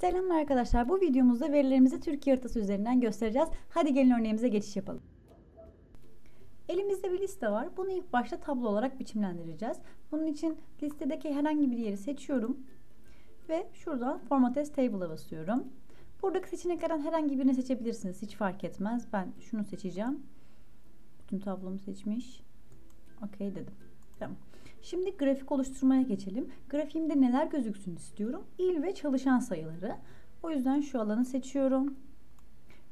Selamlar arkadaşlar. Bu videomuzda verilerimizi Türkiye haritası üzerinden göstereceğiz. Hadi gelin örneğimize geçiş yapalım. Elimizde bir liste var. Bunu ilk başta tablo olarak biçimlendireceğiz. Bunun için listedeki herhangi bir yeri seçiyorum. Ve şuradan Format as Table'a basıyorum. Buradaki seçeneklerden herhangi birini seçebilirsiniz. Hiç fark etmez. Ben şunu seçeceğim. Bütün tablomu seçmiş. Okey dedim. Tamam. Şimdi grafik oluşturmaya geçelim. Grafiğimde neler gözüksün istiyorum? İl ve çalışan sayıları. O yüzden şu alanı seçiyorum.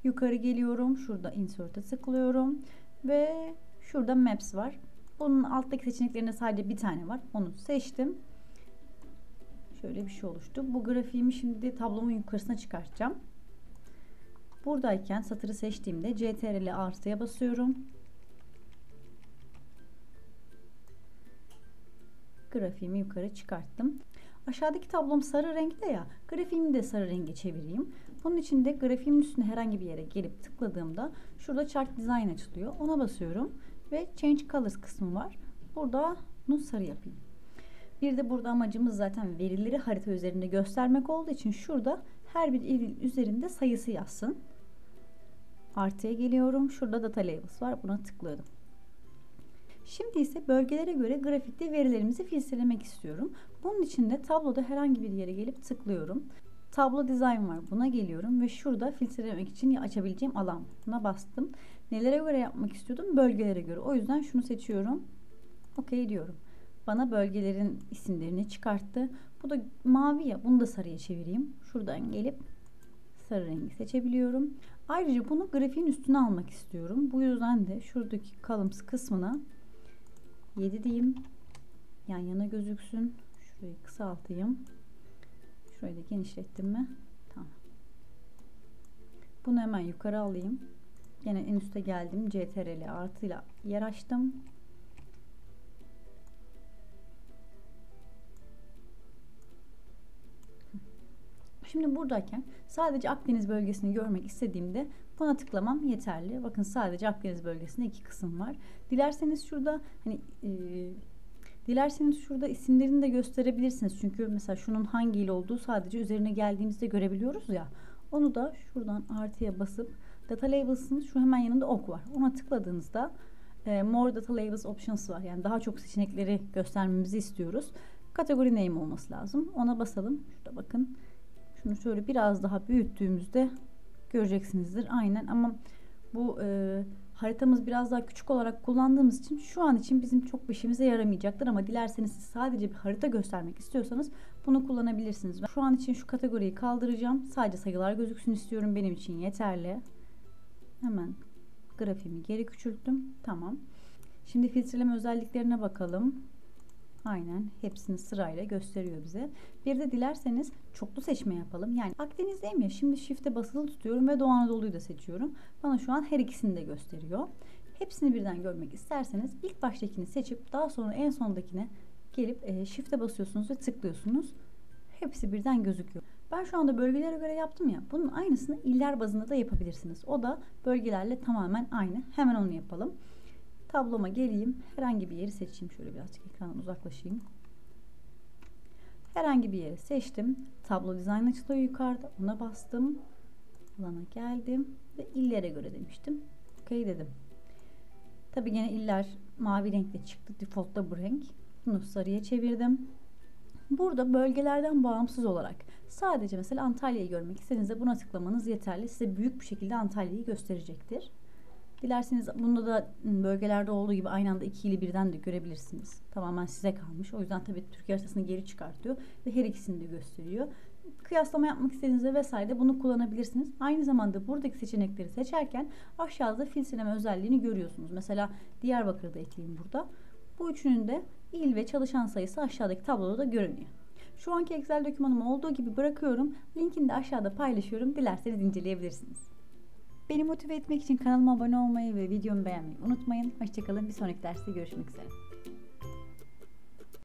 Yukarı geliyorum. Şurada Insert'e tıklıyorum. Ve şurada Maps var. Bunun alttaki seçeneklerinde sadece bir tane var. Onu seçtim. Şöyle bir şey oluştu. Bu grafiğimi şimdi tablomun yukarısına çıkartacağım. Buradayken satırı seçtiğimde CTRL artıya basıyorum. Grafiğimi yukarı çıkarttım. Aşağıdaki tablom sarı renkte ya. Grafiğimi de sarı renge çevireyim. Bunun için de grafiğimin üstüne herhangi bir yere gelip tıkladığımda şurada chart design açılıyor. Ona basıyorum ve change colors kısmı var. Burada bunu sarı yapayım. Bir de burada amacımız zaten verileri harita üzerinde göstermek olduğu için şurada her bir il üzerinde sayısı yazsın. Artıya geliyorum. Şurada data labels var. Buna tıkladım. Şimdi ise bölgelere göre grafikte verilerimizi filtrelemek istiyorum. Bunun için de tabloda herhangi bir yere gelip tıklıyorum. Tablo design var. Buna geliyorum ve şurada filtrelemek için açabileceğim alan. Buna bastım. Nelere göre yapmak istiyordum? Bölgelere göre. O yüzden şunu seçiyorum. OK diyorum. Bana bölgelerin isimlerini çıkarttı. Bu da mavi ya. Bunu da sarıya çevireyim. Şuradan gelip sarı rengi seçebiliyorum. Ayrıca bunu grafiğin üstüne almak istiyorum. Bu yüzden de şuradaki columns kısmına 7 diyeyim. Yan yana gözüksün. Şurayı kısaltayım. Şurayı da genişlettim mi? Tamam. Bunu hemen yukarı alayım. Yine en üste geldim. CTRL artıyla yer açtım. Şimdi buradayken sadece Akdeniz bölgesini görmek istediğimde buna tıklamam yeterli. Bakın sadece Akdeniz bölgesinde iki kısım var. Dilerseniz şurada hani e, dilerseniz şurada isimlerini de gösterebilirsiniz. Çünkü mesela şunun hangi il olduğu sadece üzerine geldiğimizde görebiliyoruz ya. Onu da şuradan artıya basıp data labels'ın şu hemen yanında ok var. Ona tıkladığınızda e, more data labels options var. Yani daha çok seçenekleri göstermemizi istiyoruz. Kategori name olması lazım. Ona basalım. Şurada bakın. Şunu şöyle biraz daha büyüttüğümüzde göreceksinizdir. Aynen ama bu e, haritamız biraz daha küçük olarak kullandığımız için şu an için bizim çok bir işimize yaramayacaktır ama dilerseniz siz sadece bir harita göstermek istiyorsanız bunu kullanabilirsiniz. Ben şu an için şu kategoriyi kaldıracağım. Sadece sayılar gözüksün istiyorum. Benim için yeterli. Hemen grafiğimi geri küçülttüm. Tamam. Şimdi filtreleme özelliklerine bakalım. Aynen hepsini sırayla gösteriyor bize. Bir de dilerseniz çoklu seçme yapalım. Yani Akdeniz'deyim ya şimdi shift'e basılı tutuyorum ve Doğu Anadolu'yu da seçiyorum. Bana şu an her ikisini de gösteriyor. Hepsini birden görmek isterseniz ilk baştakini seçip daha sonra en sondakine gelip e, shift'e basıyorsunuz ve tıklıyorsunuz. Hepsi birden gözüküyor. Ben şu anda bölgelere göre yaptım ya. Bunun aynısını iller bazında da yapabilirsiniz. O da bölgelerle tamamen aynı. Hemen onu yapalım. Tabloma geleyim. Herhangi bir yeri seçeyim. Şöyle birazcık ekrandan uzaklaşayım. Herhangi bir yeri seçtim. Tablo dizayn açılıyor yukarıda. Ona bastım. Alana geldim. Ve illere göre demiştim. OK dedim. Tabi gene iller mavi renkte çıktı. Default'ta bu renk. Bunu sarıya çevirdim. Burada bölgelerden bağımsız olarak sadece mesela Antalya'yı görmek istediğinizde buna tıklamanız yeterli. Size büyük bir şekilde Antalya'yı gösterecektir. Dilerseniz bunda da bölgelerde olduğu gibi aynı anda iki ili birden de görebilirsiniz. Tamamen size kalmış. O yüzden tabii Türkiye haritasını geri çıkartıyor ve her ikisini de gösteriyor. Kıyaslama yapmak istediğinizde vesaire bunu kullanabilirsiniz. Aynı zamanda buradaki seçenekleri seçerken aşağıda filtreleme özelliğini görüyorsunuz. Mesela Diyarbakır'da ekleyeyim burada. Bu üçünün de il ve çalışan sayısı aşağıdaki tabloda da görünüyor. Şu anki Excel dokümanımı olduğu gibi bırakıyorum. Linkini de aşağıda paylaşıyorum. Dilerseniz inceleyebilirsiniz. Beni motive etmek için kanalıma abone olmayı ve videomu beğenmeyi unutmayın. Hoşçakalın. Bir sonraki derste görüşmek üzere.